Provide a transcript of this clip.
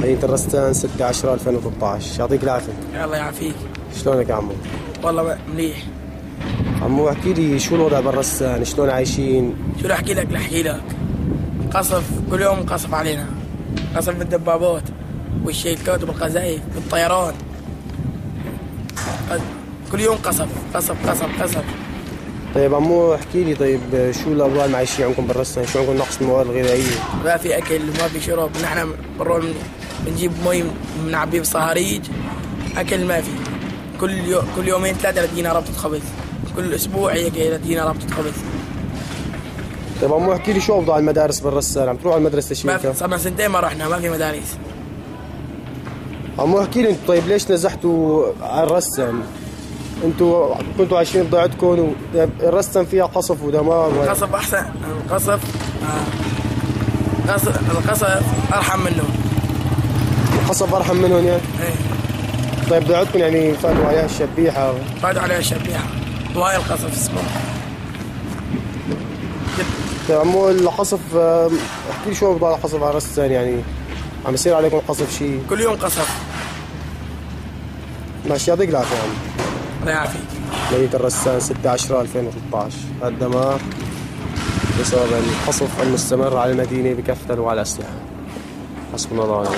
مدينة الرستان 6 10 2013 يعطيك العافية. الله يعافيك. شلونك يا عمو؟ والله مليح. عمو احكي لي شو الوضع بالرستان؟ شلون عايشين؟ شو رح أحكي لك؟ أحكي لك. قصف كل يوم قصف علينا. قصف بالدبابات والشيلكات وبالقذايف بالطيران كل يوم قصف قصف قصف قصف. طيب عمو احكي لي طيب شو الاوضاع المعيشيه عندكم بالرستان؟ شو عندكم نقص المواد الغذائيه ما في أكل ما في شرب. نحن بنروح بنجيب مي بنعبيه بصهاريج أكل ما في. كل يوم كل يومين ثلاثة تجينا ربطه خبز كل أسبوع هيك تجينا ربطه خبز طيب عمو احكي لي شو أوضاع المدارس بالرسال عم تروح على المدرسة ما شيء صار سنتين ما رحنا ما في مدارس. عمو احكي لي انت طيب ليش نزحتوا على الرسم؟ أنتوا كنتوا عايشين بضيعتكم و... طيب الرسم فيها قصف ودمار و... القصف أحسن. القصف آه. قصف القصف أرحم منه. القصف ارحم منهم يعني؟ إيه. طيب ضيعتكم يعني فاتوا عليها الشبيحه فاتوا عليها الشبيحه وهاي القصف اسمه. طيب عمو القصف احكي لي شو اوضاع القصف؟ على الرسال يعني عم يصير عليكم قصف شيء كل يوم قصف. ماشي يعطيك العافية يا عمو. الله يعافيك. مدينة الرسان 6 10 2013 الدمار بسبب القصف المستمر على المدينة بكافة أنواع الأسلحة حسبنا الله ونعم.